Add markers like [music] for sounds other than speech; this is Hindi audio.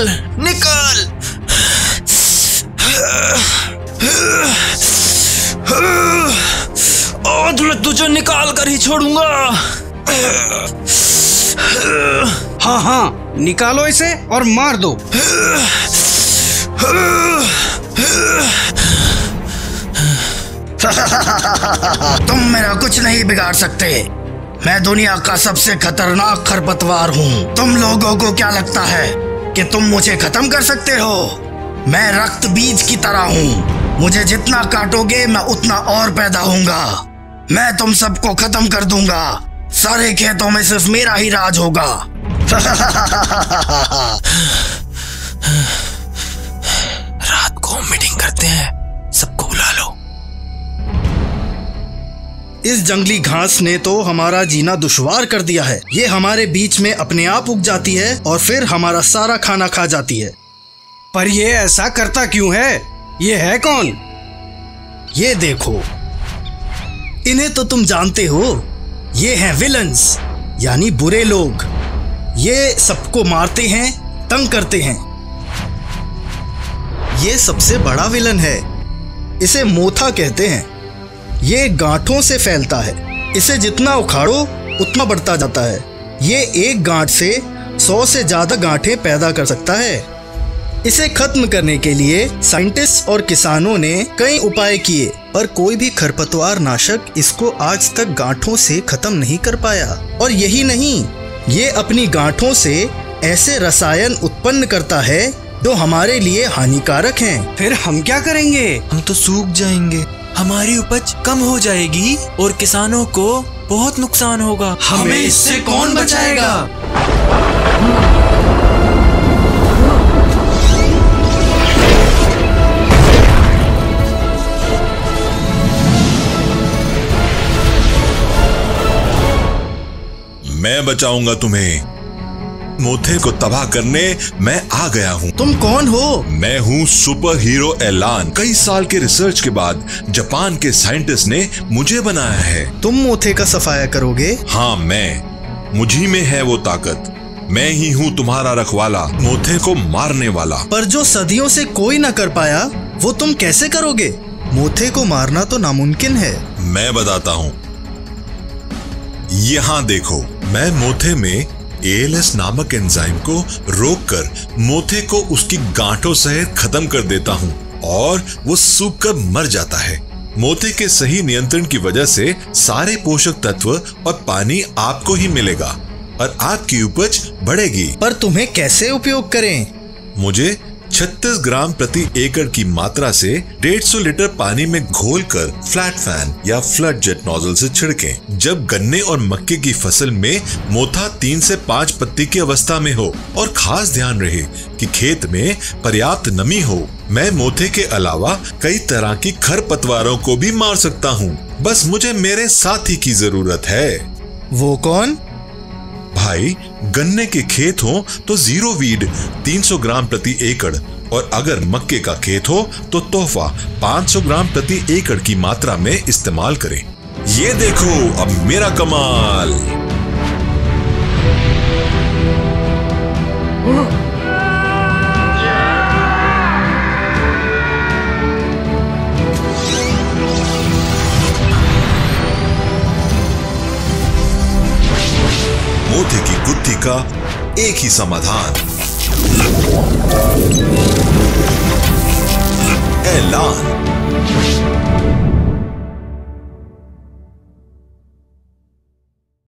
निकल निकल। आज मैं तुझे निकाल कर ही छोड़ूँगा। हाँ हाँ निकालो इसे और मार दो। [laughs] तुम मेरा कुछ नहीं बिगाड़ सकते। मैं दुनिया का सबसे खतरनाक खरपतवार हूँ। तुम लोगों को क्या लगता है? कि तुम मुझे खत्म कर सकते हो। मैं रक्त बीज की तरह हूँ। मुझे जितना काटोगे, मैं उतना और पैदा होऊँगा। मैं तुम सबको खत्म कर दूँगा। सारे खेतों में सिर्फ़ मेरा ही राज होगा। [laughs] इस जंगली घास ने तो हमारा जीना दुश्वार कर दिया है। ये हमारे बीच में अपने आप उग जाती है और फिर हमारा सारा खाना खा जाती है। पर ये ऐसा करता क्यों है? ये है कौन? ये देखो। इन्हें तो तुम जानते हो। ये हैं विलन्स यानी बुरे लोग। ये सबको मारते हैं, तंग करते हैं। ये सबसे बड़ा विलन है। इसे मोथा कहते हैं। ये गांठों से फैलता है। इसे जितना उखाड़ो उतना बढ़ता जाता है। ये एक गांठ से सौ से ज़्यादा गांठें पैदा कर सकता है। इसे खत्म करने के लिए साइंटिस्ट और किसानों ने कई उपाय किए पर कोई भी खरपतवार नाशक इसको आज तक गांठों से खत्म नहीं कर पाया। और यही नहीं ये अपनी गांठों से ऐसे रसायन उत्पन्न करता है जो हमारे लिए हानिकारक हैं। फिर हम क्या करेंगे? हम तो सूख जाएँगे। हमारी उपज कम हो जाएगी और किसानों को बहुत नुकसान होगा। हमें इससे कौन बचाएगा? मैं बचाऊँगा तुम्हें। मोथे को तबाह करने मैं आ गया हूँ। तुम कौन हो? मैं हूँ सुपर हीरो एलान कई साल के रिसर्च के बाद जापान के साइंटिस्ट ने मुझे बनाया है। तुम मोथे का सफाया करोगे? हाँ मैं। मुझी में है वो ताकत। मैं ही हूँ तुम्हारा रखवाला मोथे को मारने वाला। पर जो सदियों से कोई न कर पाया वो तुम कैसे करोगे? मोथे को मारना तो नामुमकिन है। मैं बताता हूँ। यहाँ देखो मैं मोथे में एएलएस नामक एंजाइम को रोककर मोथे को उसकी गांठों सहित खत्म कर देता हूँ और वो सूख कर मर जाता है। मोथे के सही नियंत्रण की वजह से सारे पोषक तत्व और पानी आपको ही मिलेगा और आपकी उपज बढ़ेगी। पर तुम्हें कैसे उपयोग करें? मुझे 36 ग्राम प्रति एकड़ की मात्रा से 150 लीटर पानी में घोलकर फ्लैट फ़ैन या फ्लड जेट नोजल से छिड़कें। जब गन्ने और मक्के की फ़सल में मोथा तीन से पाँच पत्ती की अवस्था में हो और खास ध्यान रहे कि खेत में पर्याप्त नमी हो, मैं मोथे के अलावा कई तरह की खर पतवारों को भी मार सकता हूँ। बस मुझे मेरे साथी की ज़रूरत है। वो कौन? भाई, गन्ने के खेत हो तो ज़ीरो वीड 300 ग्राम प्रति एकड़। और अगर मक्के का खेत हो तो तोहफा 500 ग्राम प्रति एकड़ की मात्रा में इस्तेमाल करें। ये देखो, अब मेरा कमाल। मोथे की गुत्थी का एक ही समाधान। ऐलान।